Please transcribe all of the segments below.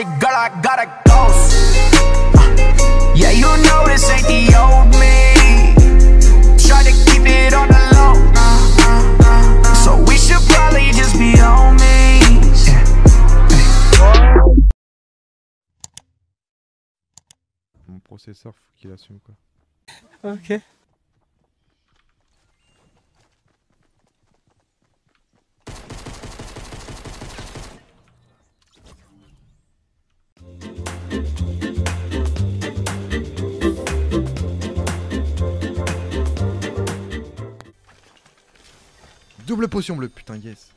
sorry, girl, I gotta ghost. Uh, yeah, you know this ain't the old me. Try to keep it on the low. So we should probably just be homies. Yeah. Mon processeur, faut qu'il assume quoi. Ok. Double potion bleue, putain, yes.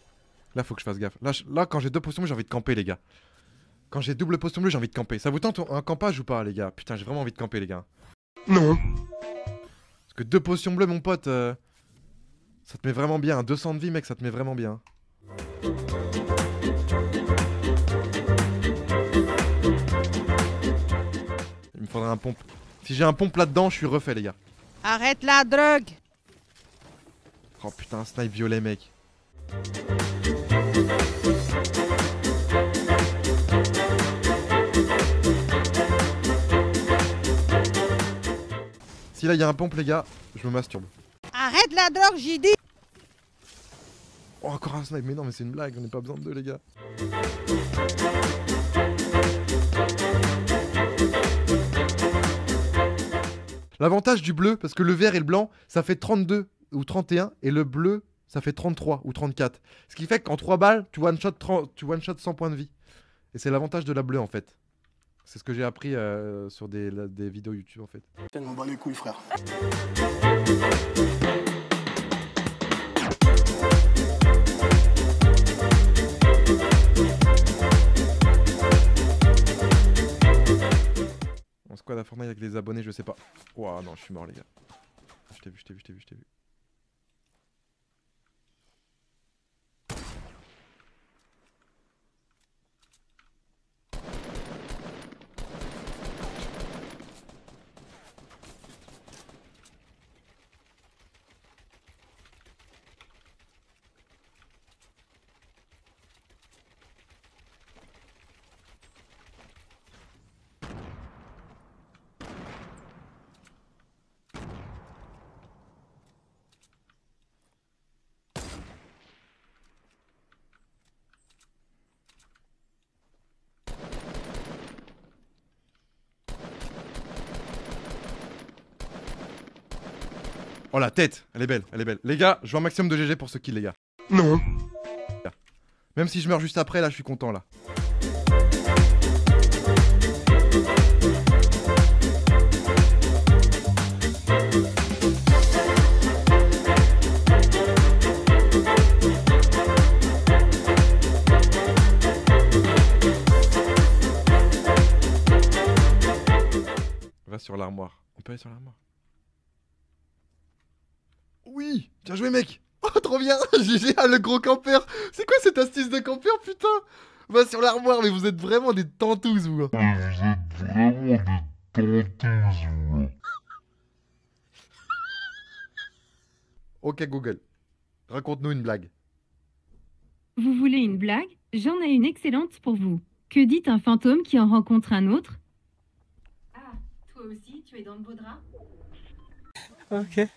Là, faut que je fasse gaffe. Là, je- là quand j'ai deux potions bleues, j'ai envie de camper, les gars. Quand j'ai double potion bleue, j'ai envie de camper. Ça vous tente un campage ou pas, les gars? Putain, j'ai vraiment envie de camper, les gars. Non. Parce que deux potions bleues, mon pote, euh, ça te met vraiment bien. 200 de vie, mec, ça te met vraiment bien. Il me faudrait un pompe. Si j'ai un pompe là-dedans, je suis refait, les gars. Arrête la drogue Oh putain, un snipe violet, mec. Si là, il y a un pompe, les gars, je me masturbe. Arrête la drogue, j'ai dit Oh, encore un snipe, mais non, mais c'est une blague, on n'a pas besoin de deux, les gars. L'avantage du bleu, parce que le vert et le blanc, ça fait 32 ou 31, et le bleu, ça fait 33 ou 34. Ce qui fait qu'en 3 balles, tu one-shot 30 tu one -shot 100 points de vie. Et c'est l'avantage de la bleue, en fait. C'est ce que j'ai appris euh, sur des, la- des vidéos YouTube, en fait. On bat les couilles, frère. On squad à Fortnite avec les abonnés, je sais pas. Ouah, non, je suis mort, les gars. Je t'ai vu, je t'ai vu, je t'ai vu, je t'ai vu. Oh la tête, elle est belle, elle est belle. Les gars, je veux un maximum de GG pour ce kill, les gars. Non. Même si je meurs juste après, là, je suis content, là. Va sur l'armoire. On peut aller sur l'armoire. Oui Bien joué, mec. Oh, trop bien. GG, ah, le gros campeur C'est quoi cette astuce de campeur, putain? Va sur l'armoire, mais vous êtes vraiment des tantous, vous Ok, Google. Raconte-nous une blague. Vous voulez une blague? J'en ai une excellente pour vous. Que dit un fantôme qui en rencontre un autre? Ah, toi aussi, tu es dans le beau drap? Ok.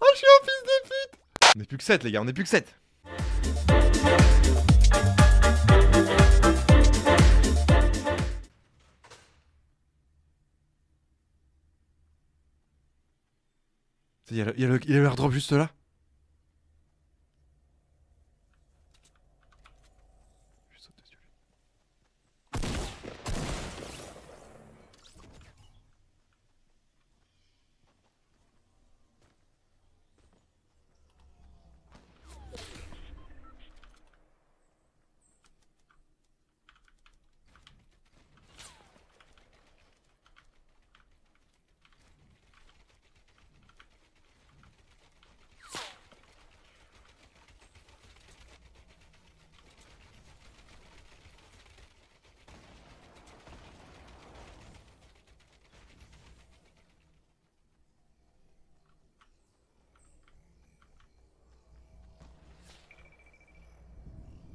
Oh, je suis un fils de pute On est plus que 7, les gars, on est plus que 7 Il y a le- il y a le il y a le airdrop juste là?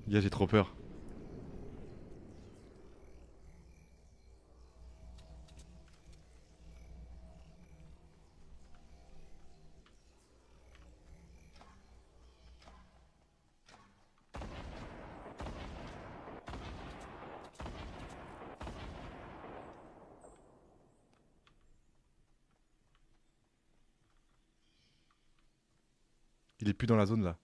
Gars, j'ai trop peur. Il est plus dans la zone là.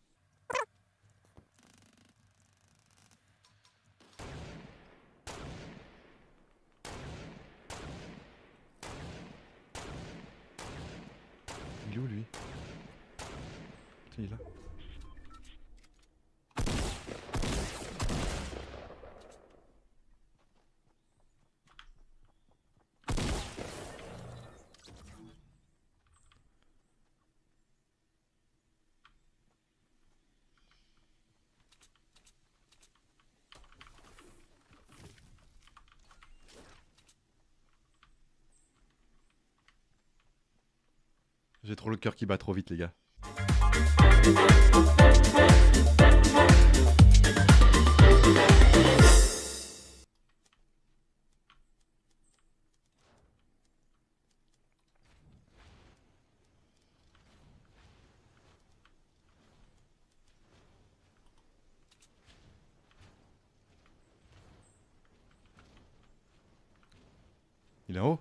Il est où lui Putain, il est là. J'ai trop le cœur qui bat trop vite, les gars. Il est en haut?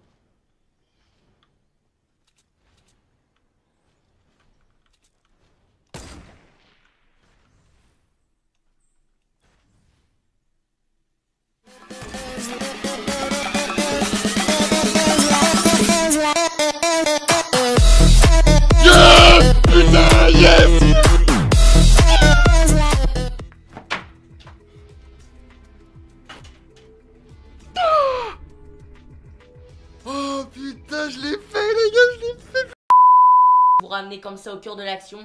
Ça au cœur de l'action.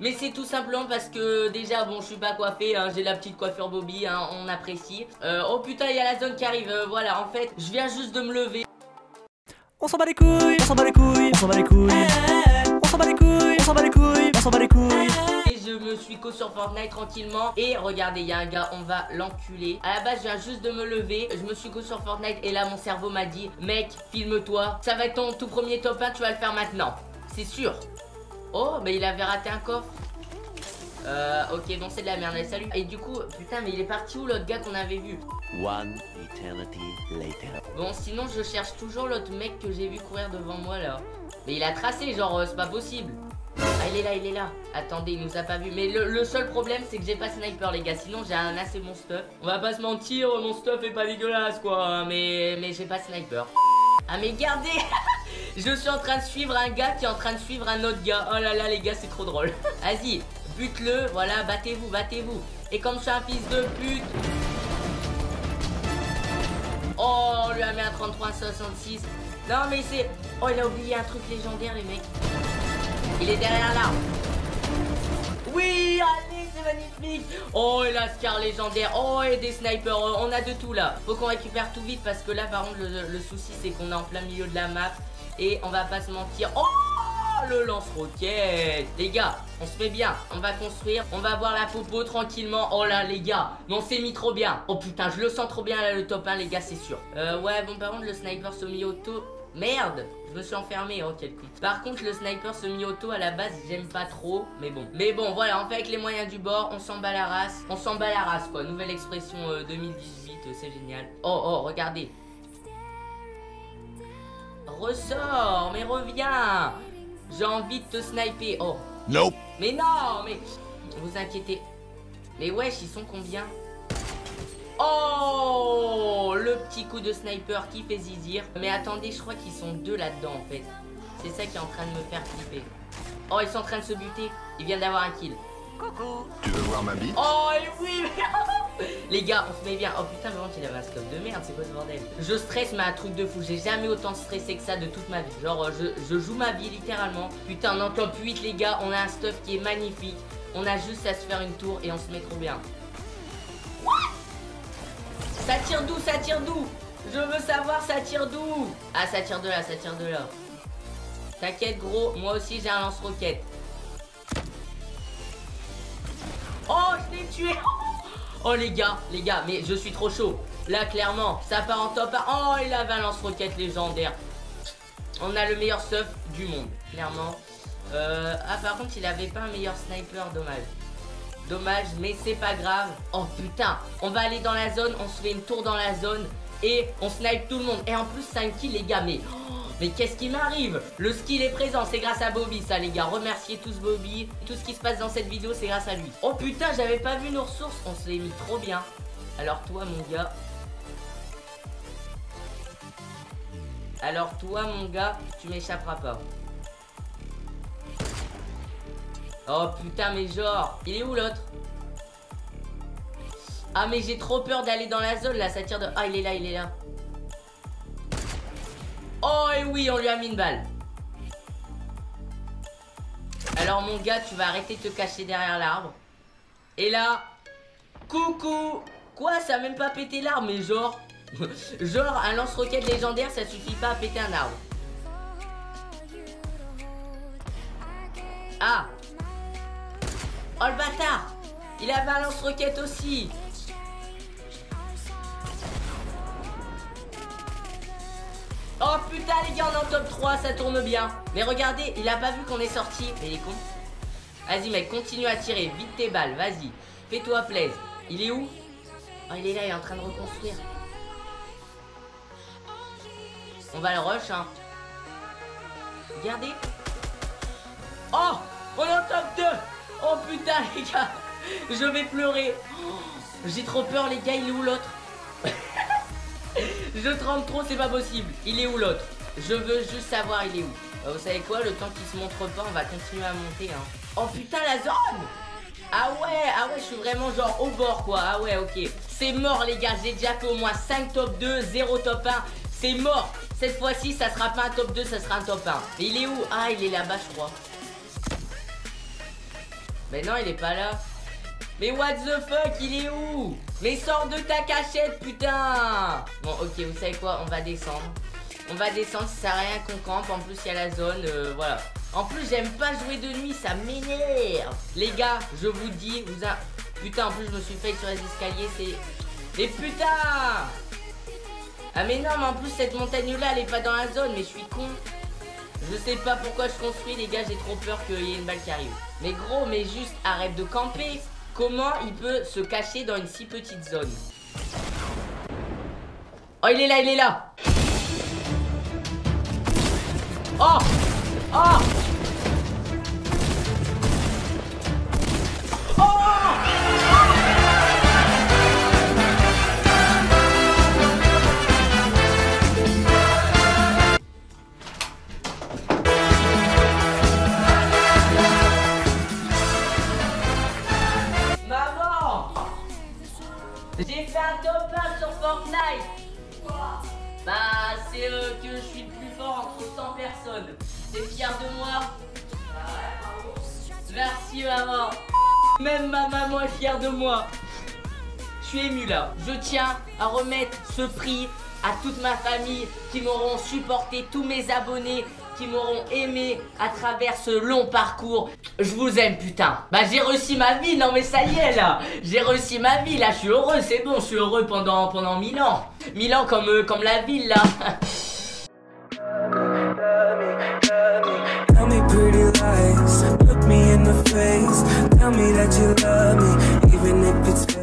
Mais c'est tout simplement parce que déjà bon je suis pas coiffé, hein, j'ai la petite coiffure Bobby, hein, on apprécie. Euh, oh putain il y a la zone qui arrive, euh, voilà en fait je viens juste de me lever. On s'en bat les couilles, on s'en bat les couilles, on s'en bat les couilles. On s'en bat les couilles, on s'en bat les couilles, on s'en bat les couilles. Et je me suis co sur Fortnite tranquillement Et regardez il y a un gars on va l'enculer À la base je viens juste de me lever Je me suis co sur Fortnite et là mon cerveau m'a dit Mec filme-toi Ça va être ton tout premier top 1 tu vas le faire maintenant C'est sûr Oh mais il avait raté un coffre euh, ok, bon, c'est de la merde, allez, salut. Et du coup, putain, mais il est parti où l'autre gars qu'on avait vu? One eternity later. Bon, sinon, je cherche toujours l'autre mec que j'ai vu courir devant moi là. Mais il a tracé, genre, euh, c'est pas possible. Ah, il est là, il est là. Attendez, il nous a pas vu. Mais le, le seul problème, c'est que j'ai pas sniper, les gars. Sinon, j'ai un assez bon stuff. On va pas se mentir, mon stuff est pas dégueulasse, quoi. Mais, mais j'ai pas sniper. Ah, mais regardez Je suis en train de suivre un gars qui est en train de suivre un autre gars. Oh là là, les gars, c'est trop drôle. Vas-y, bute-le. Voilà, battez-vous, battez-vous. Et comme je suis un fils de pute. Oh, on lui a mis un 33-66. Non, mais c'est. Oh, il a oublié un truc légendaire, les mecs. Il est derrière l'arbre. Oui, allez, c'est magnifique. Oh, et la Scar légendaire. Oh, et des snipers. On a de tout là. Faut qu'on récupère tout vite parce que là, par contre, le souci, c'est qu'on est en plein milieu de la map. Et on va pas se mentir. Oh, le lance-roquette. Les gars, on se fait bien. On va construire. On va voir la popo tranquillement. Oh là, les gars. On s'est mis trop bien. Oh putain, je le sens trop bien là, le top 1, les gars, c'est sûr. Euh, ouais, bon, par contre, le sniper semi-auto. Merde Je me suis enfermé, oh quel con. Par contre le sniper semi-auto à la base j'aime pas trop Mais bon Mais bon voilà on fait avec les moyens du bord On s'en bat la race On s'en bat la race quoi Nouvelle expression euh, 2018 euh, c'est génial Oh oh regardez Ressors mais reviens J'ai envie de te sniper Oh Nope. Mais non mais Vous inquiétez Mais wesh ils sont combien? Oh Le petit coup de sniper qui fait zizir. Mais attendez, je crois qu'ils sont deux là-dedans en fait. C'est ça qui est en train de me faire flipper. Oh, ils sont en train de se buter. Ils viennent d'avoir un kill. Tu veux voir ma bite? Oh, et oui Les gars, on se met bien. Oh putain, mais il avait un scope de merde, c'est quoi ce bordel? Je stresse, mais un truc de fou. J'ai jamais autant stressé que ça de toute ma vie. Genre, euh, je, je joue ma vie littéralement. Putain, en top 8, les gars. On a un stuff qui est magnifique. On a juste à se faire une tour et on se met trop bien. Ça tire d'où? Ça tire d'où? Je veux savoir ça tire d'où? Ah ça tire de là, ça tire de là. T'inquiète gros, moi aussi j'ai un lance-roquette. Oh je l'ai tué Oh les gars, les gars, mais je suis trop chaud. Là, clairement, ça part en top 1. Oh, il a balance roquette légendaire. On a le meilleur stuff du monde, clairement. Euh, ah, par contre, il avait pas un meilleur sniper, dommage. Dommage, mais c'est pas grave. Oh putain, on va aller dans la zone, on se fait une tour dans la zone et on snipe tout le monde. Et en plus, 5 kills, les gars, mais... oh, mais qu'est-ce qui m'arrive Le skill est présent, c'est grâce à Bobby ça les gars. Remerciez tous Bobby. Tout ce qui se passe dans cette vidéo, c'est grâce à lui. Oh putain, j'avais pas vu nos ressources. On se les mis trop bien. Alors toi, mon gars... Alors toi, mon gars, tu m'échapperas pas. Oh putain, mais genre, il est où l'autre? Ah, mais j'ai trop peur d'aller dans la zone là, ça tire de. Ah, il est là, il est là. Oh, et oui, on lui a mis une balle. Alors, mon gars, tu vas arrêter de te cacher derrière l'arbre. Et là, coucou Quoi, ça a même pas pété l'arbre, mais genre. genre, un lance-roquette légendaire, ça suffit pas à péter un arbre. Ah Oh le bâtard Il avait un lance-roquette aussi Oh putain les gars on est en top 3 ça tourne bien. Mais regardez il a pas vu qu'on est sorti. Mais il est con. Vas-y mec continue à tirer Vite tes balles vas-y. Fais-toi plaisir. Il est où? Oh il est là il est en train de reconstruire. On va le rush hein. Regardez. Oh On est en top 2 Oh putain les gars Je vais pleurer. Oh, J'ai trop peur les gars, il est où l'autre? Je tremble trop, c'est pas possible Il est où l'autre? Je veux juste savoir il est où Euh, Vous savez quoi, le temps qu'il se montre pas, on va continuer à monter hein. Oh putain la zone ah ouais, ah ouais, je suis vraiment genre au bord quoi. Ah ouais, ok. C'est mort les gars, j'ai déjà fait au moins 5 top 2, 0 top 1. C'est mort. Cette fois-ci, ça sera pas un top 2, ça sera un top 1. Mais il est où? Ah, il est là-bas, je crois. Mais non, il est pas là. Mais what the fuck, il est où? Mais sors de ta cachette, putain Bon, ok, vous savez quoi On va descendre. On va descendre, ça sert à rien qu'on campe. En plus, il y a la zone, euh, voilà. En plus, j'aime pas jouer de nuit, ça m'énerve. Les gars, je vous dis, vous a... Putain, en plus, je me suis fait sur les escaliers, c'est... Mais putain Ah mais non, mais en plus, cette montagne-là, elle est pas dans la zone, mais je suis con. Je sais pas pourquoi je construis, les gars, j'ai trop peur qu'il y ait une balle qui arrive. Mais gros, mais juste, arrête de camper. Comment il peut se cacher dans une si petite zone? Oh, il est là, il est là! Oh! Oh Même ma maman est fière de moi Je suis ému là Je tiens à remettre ce prix à toute ma famille qui m'auront supporté, tous mes abonnés qui m'auront aimé à travers ce long parcours. Je vous aime putain. Bah j'ai réussi ma vie, non mais ça y est là. J'ai réussi ma vie là, je suis heureux, c'est bon, je suis heureux pendant pendant 1000 ans. 1000 ans comme euh, comme la ville là. Tell me that you love me, even if it's